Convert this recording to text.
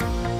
Bye.